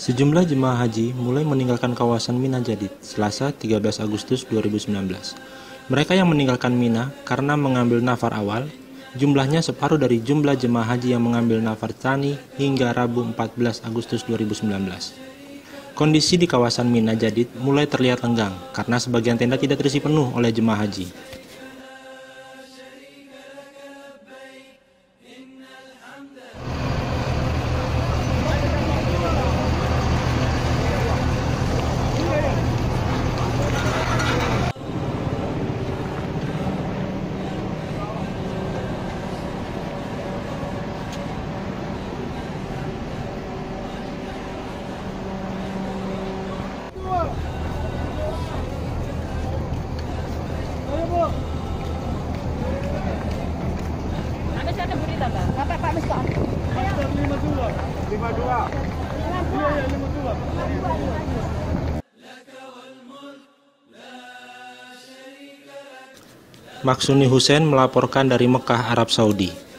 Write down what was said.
Sejumlah jemaah haji mulai meninggalkan kawasan Mina Jadid Selasa 13 Agustus 2019. Mereka yang meninggalkan Mina karena mengambil nafar awal, jumlahnya separuh dari jumlah jemaah haji yang mengambil nafar tani hingga Rabu 14 Agustus 2019. Kondisi di kawasan Mina Jadid mulai terlihat lenggang karena sebagian tenda tidak terisi penuh oleh jemaah haji. Ada siapa berita, Pak? Bapak Pak Miskon. Maksuni Hussein melaporkan dari Mekah, Arab Saudi.